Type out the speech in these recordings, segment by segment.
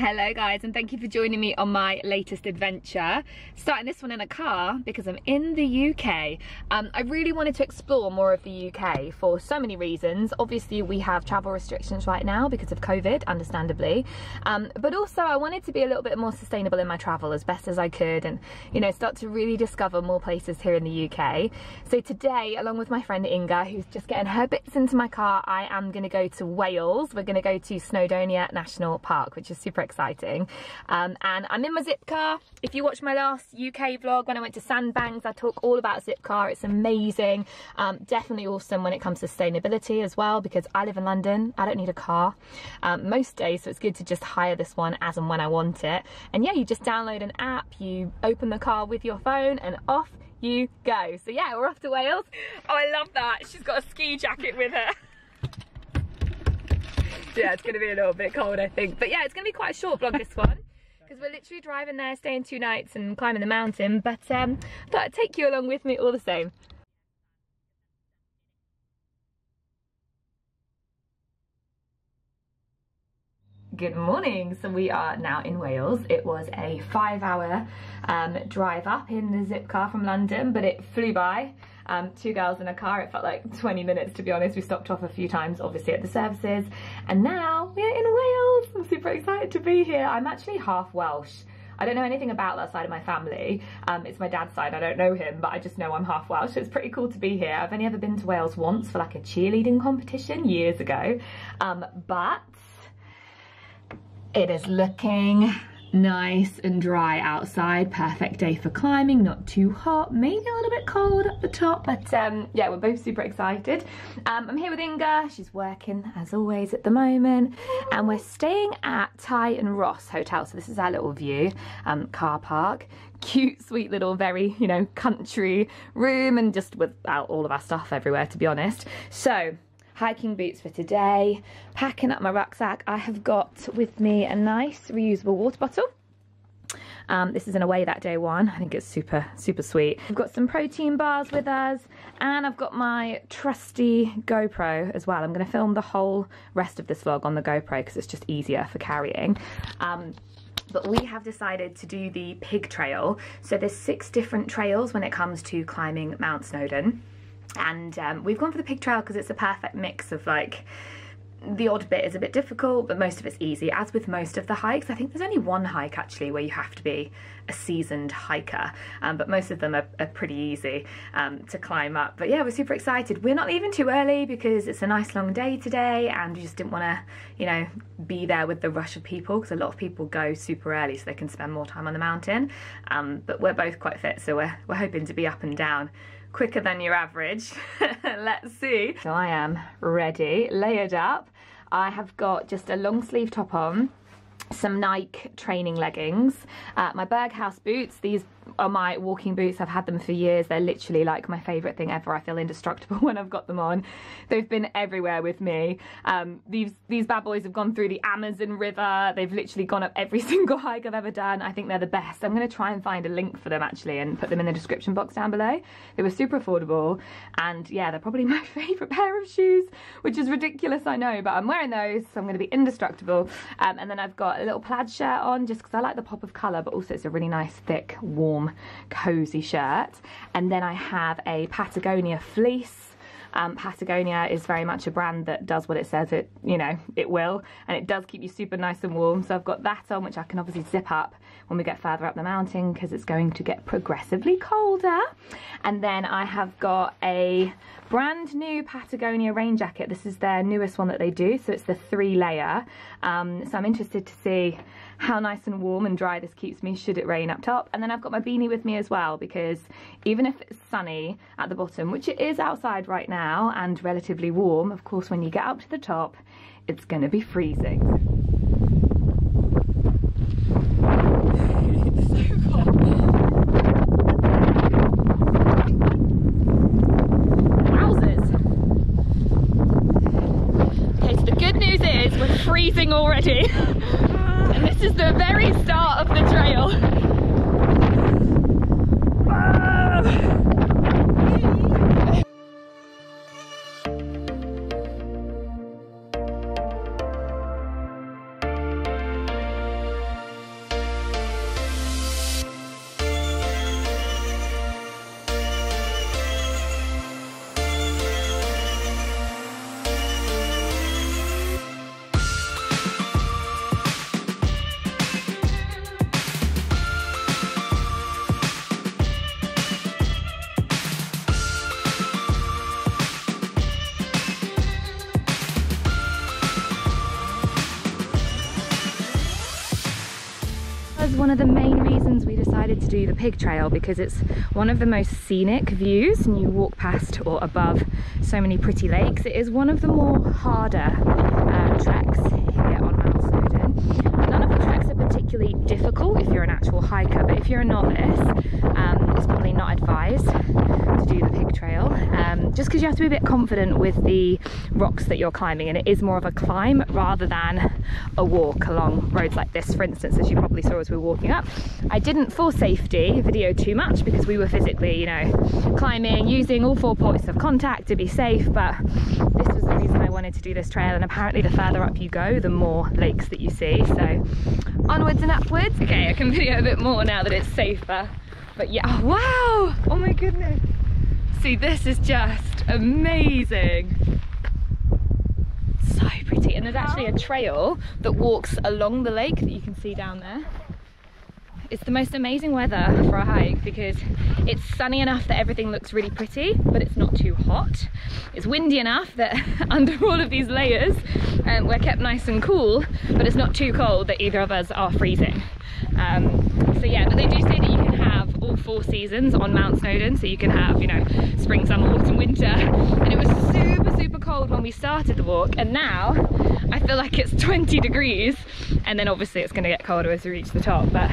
Hello guys and thank you for joining me on my latest adventure. Starting this one in a car because I'm in the UK. Um, I really wanted to explore more of the UK for so many reasons. Obviously we have travel restrictions right now because of COVID, understandably. Um, but also I wanted to be a little bit more sustainable in my travel as best as I could and you know start to really discover more places here in the UK. So today along with my friend Inga who's just getting her bits into my car I am going to go to Wales. We're going to go to Snowdonia National Park which is super exciting. Um, and I'm in my Zipcar. If you watch my last UK vlog when I went to Sandbanks, I talk all about Zipcar. It's amazing. Um, definitely awesome when it comes to sustainability as well, because I live in London. I don't need a car um, most days, so it's good to just hire this one as and when I want it. And yeah, you just download an app, you open the car with your phone and off you go. So yeah, we're off to Wales. Oh, I love that. She's got a ski jacket with her yeah, it's to be a little bit cold, I think. But yeah, it's to be quite a short vlog, this one. Because we're literally driving there, staying two nights and climbing the mountain. But um, thought I'd take you along with me all the same. Good morning. So we are now in Wales. It was a five hour um, drive up in the Zipcar from London, but it flew by um, two girls in a car. It felt like 20 minutes to be honest. We stopped off a few times obviously at the services and now we're in Wales. I'm super excited to be here. I'm actually half Welsh. I don't know anything about that side of my family. Um, it's my dad's side, I don't know him, but I just know I'm half Welsh. So it's pretty cool to be here. I've only ever been to Wales once for like a cheerleading competition years ago. Um, but it is looking nice and dry outside. Perfect day for climbing not too hot maybe a little bit cold at the top but um, yeah we're both super excited. Um, i'm here with inga. She's working as always at the moment. And we're staying at Ty'n Rhos hotel. So this is our little view um, car park. Cute sweet little very you know country room and just without all of our stuff everywhere to be honest. So hiking boots for today. Packing up my rucksack, I have got with me a nice reusable water bottle. Um, this is an away that day one. I think it's super, super sweet. I've got some protein bars with us and I've got my trusty GoPro as well. I'm gonna film the whole rest of this vlog on the GoPro because it's just easier for carrying. Um, but we have decided to do the Pyg Trail. So there's six different trails when it comes to climbing Mount Snowdon and um, we've gone for the Pyg Trail because it's a perfect mix of like the odd bit is a bit difficult but most of it's easy as with most of the hikes. I think there's only one hike actually where you have to be a seasoned hiker um, but most of them are, are pretty easy um, to climb up. But yeah we're super excited. We're not leaving too early because it's a nice long day today and we just didn't want to you know be there with the rush of people because a lot of people go super early so they can spend more time on the mountain. Um, but we're both quite fit so we're, we're hoping to be up and down quicker than your average. Let's see. So I am ready, layered up. I have got just a long sleeve top on, some Nike training leggings, uh, my Berghaus boots. These are my walking boots. I've had them for years. They're literally like my favourite thing ever. I feel indestructible when I've got them on. They've been everywhere with me. Um, these, these bad boys have gone through the Amazon River. They've literally gone up every single hike I've ever done. I think they're the best. I'm going to try and find a link for them actually and put them in the description box down below. They were super affordable and yeah, they're probably my favourite pair of shoes, which is ridiculous, I know, but I'm wearing those, so I'm going to be indestructible. Um, and then I've got a little plaid shirt on just because I like the pop of colour, but also it's a really nice, thick, warm warm, cozy shirt. And then I have a Patagonia fleece. Um, Patagonia is very much a brand that does what it says it, you know, it will, and it does keep you super nice and warm. So I've got that on, which I can obviously zip up when we get further up the mountain because it's going to get progressively colder. And then I have got a brand new Patagonia rain jacket. This is their newest one that they do, so it's the three layer. Um, so I'm interested to see how nice and warm and dry this keeps me should it rain up top. And then I've got my beanie with me as well because even if it's sunny at the bottom, which it is outside right now and relatively warm, of course when you get up to the top, it's gonna be freezing. Wowzers. Okay, so the good news is we're freezing already. This is the very start of the trail. One of the main reasons we decided to do the Pyg Trail because it's one of the most scenic views and you walk past or above so many pretty lakes. It is one of the more harder uh, treks here on Mount Snowdon. None of the treks are particularly difficult if you're an actual hiker, but if you're a novice, um, it's probably not advised to do the Pyg Trail um, just because you have to be a bit confident with the rocks that you're climbing and it is more of a climb rather than a walk along roads like this for instance as you probably saw as we were walking up. I didn't for safety video too much because we were physically you know climbing using all four points of contact to be safe but this was the reason I wanted to do this trail and apparently the further up you go the more lakes that you see. So onwards and upwards. Okay I can video a bit more now that it's safer. But yeah oh, wow! Oh my goodness. See this is just amazing. So pretty. And there's actually a trail that walks along the lake that you can see down there it's the most amazing weather for a hike because it's sunny enough that everything looks really pretty but it's not too hot. It's windy enough that under all of these layers um, we're kept nice and cool but it's not too cold that either of us are freezing. Um, so yeah but they do say that you can have all four seasons on Mount Snowdon. So you can have you know spring summer autumn winter. And it was super super cold when we started the walk. And now I feel like it's 20 degrees. And then obviously it's going to get colder as we reach the top but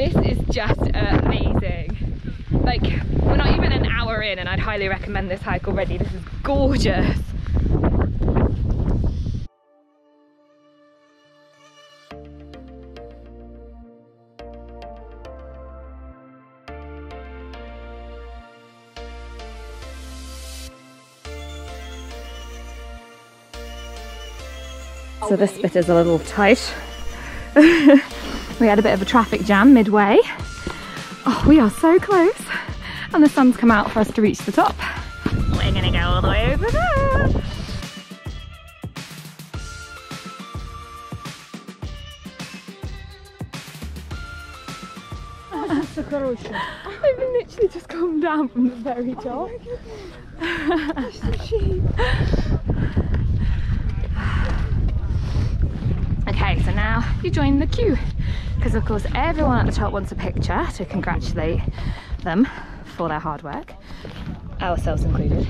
this is just amazing. Like, we're not even an hour in and I'd highly recommend this hike already. This is gorgeous. So this bit is a little tight. We had a bit of a traffic jam midway. Oh, we are so close. And the sun's come out for us to reach the top. We're gonna go all the way over there. I've literally just come down from the very top. Oh okay, so now you join the queue because of course everyone at the top wants a picture to congratulate them for their hard work ourselves included.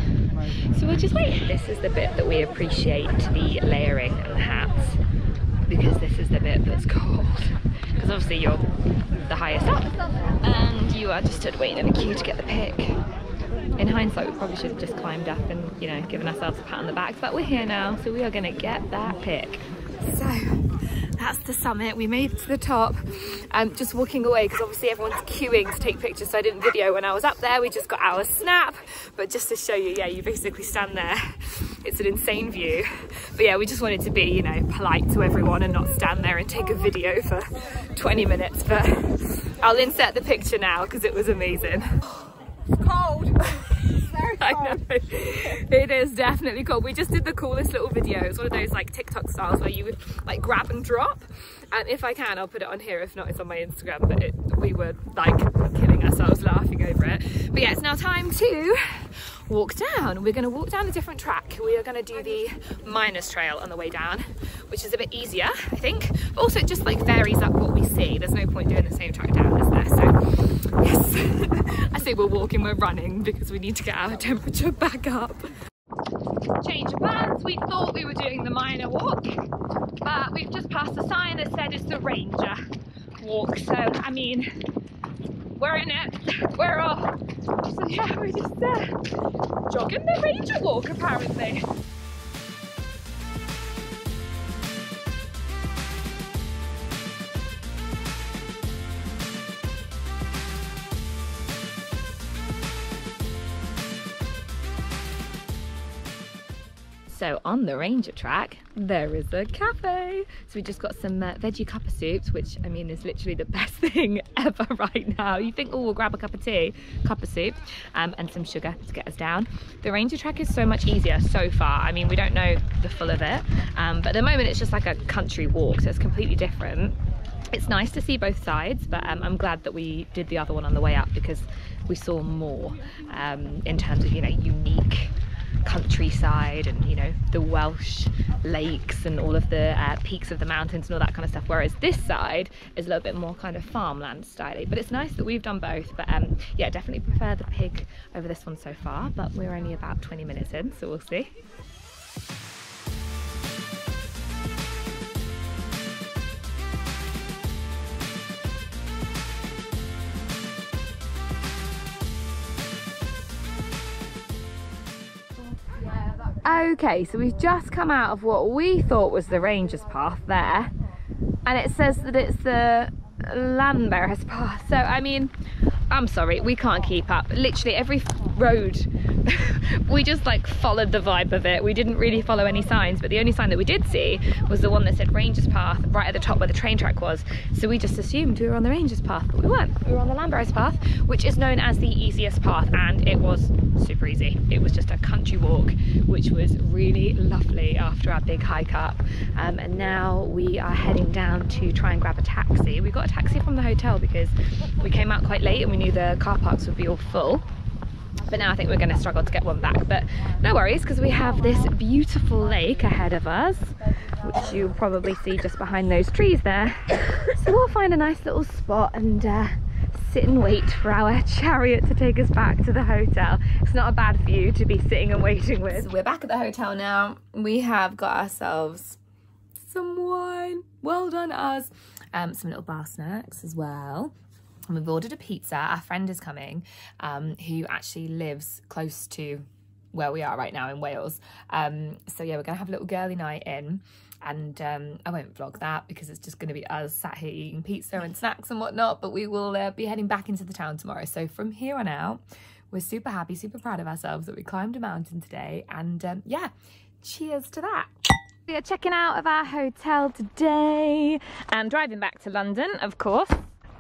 So we'll just wait this is the bit that we appreciate the layering and the hats because this is the bit that's cold because obviously you're the highest up and you are just stood waiting in a queue to get the pic in hindsight we probably should have just climbed up and you know given ourselves a pat on the back but we're here now so we are going to get that pic so that's the summit. We made it to the top um just walking away because obviously everyone's queuing to take pictures so i didn't video when i was up there. We just got our snap but just to show you yeah you basically stand there. It's an insane view. But yeah we just wanted to be you know polite to everyone and not stand there and take a video for 20 minutes. But i'll insert the picture now because it was amazing. It's cold I know. It is definitely cool. We just did the coolest little video. It's one of those like TikTok styles where you would like grab and drop. And if I can, I'll put it on here. If not, it's on my Instagram. But it, we were like killing ourselves laughing over it. But yeah, it's now time to walk down. We're going to walk down a different track. We are going to do the Miners Trail on the way down, which is a bit easier, I think. Also, it just like varies up what we see. There's no point doing the same track down, is there? So, yes, I say we're walking, we're running because we need to get our temperature back up. Change of plans. We thought we were doing the miner walk, but we've just passed a sign that said it's the Ranger walk. So, I mean, we're in it, we're off. So yeah, we're just uh, jogging the ranger walk apparently. So on the ranger track, there is a cafe. So we just got some uh, veggie cuppa soups, which I mean is literally the best thing ever right now. You think, oh, we'll grab a cup of tea, cuppa soup, um, and some sugar to get us down. The ranger track is so much easier so far. I mean, we don't know the full of it, um, but at the moment it's just like a country walk, so it's completely different. It's nice to see both sides, but um, I'm glad that we did the other one on the way up because we saw more um, in terms of, you know, unique countryside and you know the Welsh lakes and all of the uh, peaks of the mountains and all that kind of stuff. Whereas this side is a little bit more kind of farmland styly. But it's nice that we've done both. But um, yeah definitely prefer the Pyg over this one so far. But we're only about 20 minutes in so we'll see. Okay, so we've just come out of what we thought was the Ranger's Path there, and it says that it's the Llanberis Path. So, I mean, I'm sorry, we can't keep up. Literally every road, we just like followed the vibe of it. We didn't really follow any signs, but the only sign that we did see was the one that said Rangers Path right at the top where the train track was. So we just assumed we were on the Rangers Path, but we weren't. We were on the Llanberis Path, which is known as the easiest path, and it was super easy. It was just a country walk, which was really lovely after our big hike up. Um, and now we are heading down to try and grab a taxi. We got a taxi from the hotel because we came out quite late and we knew the car parks would be all full but now I think we're going to struggle to get one back. But no worries because we have this beautiful lake ahead of us which you'll probably see just behind those trees there. So we'll find a nice little spot and uh, sit and wait for our chariot to take us back to the hotel. It's not a bad view to be sitting and waiting with. So we're back at the hotel now. We have got ourselves some wine. Well done us. Um, some little bar snacks as well and we've ordered a pizza. Our friend is coming, um, who actually lives close to where we are right now in Wales. Um, so yeah, we're gonna have a little girly night in and um, I won't vlog that because it's just gonna be us sat here eating pizza and snacks and whatnot, but we will uh, be heading back into the town tomorrow. So from here on out, we're super happy, super proud of ourselves that we climbed a mountain today. And um, yeah, cheers to that. We are checking out of our hotel today and driving back to London, of course.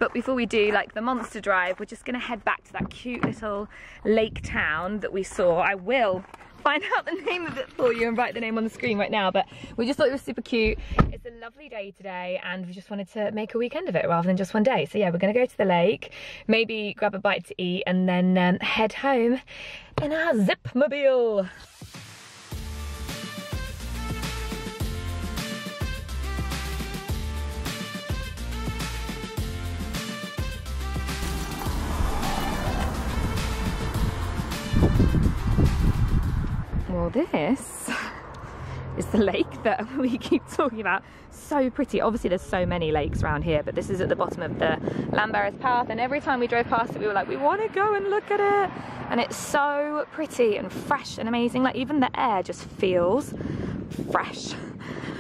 But before we do like the monster drive, we're just gonna head back to that cute little lake town that we saw. I will find out the name of it for you and write the name on the screen right now but we just thought it was super cute. It's a lovely day today and we just wanted to make a weekend of it rather than just one day. So yeah we're gonna go to the lake maybe grab a bite to eat and then um, head home in our zipmobile Well, this is the lake that we keep talking about. So pretty. Obviously, there's so many lakes around here, but this is at the bottom of the Llanberis Path. And every time we drove past it, we were like, we want to go and look at it. And it's so pretty and fresh and amazing. Like even the air just feels fresh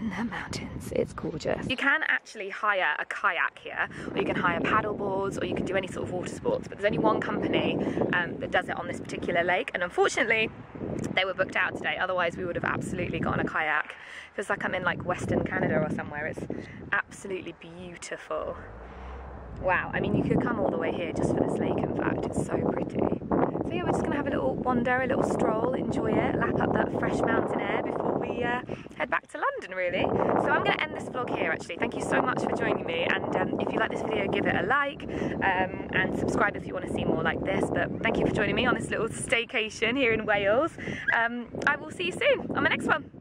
in the mountains. It's gorgeous. You can actually hire a kayak here, or you can hire paddle boards, or you can do any sort of water sports, but there's only one company um, that does it on this particular lake, and unfortunately, they were booked out today, otherwise we would have absolutely got on a kayak. Feels like I'm in like Western Canada or somewhere. It's absolutely beautiful. Wow, I mean you could come all the way here just for this lake in fact, it's so pretty. So yeah, we're just gonna have a little wander, a little stroll, enjoy it, lap up that fresh mountain air before we uh, head back to London really. So I'm gonna end this vlog here actually. Thank you so much for joining me and um, if you like this video give it a like um, and subscribe if you want to see more like this. But thank you for joining me on this little staycation here in Wales. Um, I will see you soon on my next one.